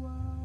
Wow.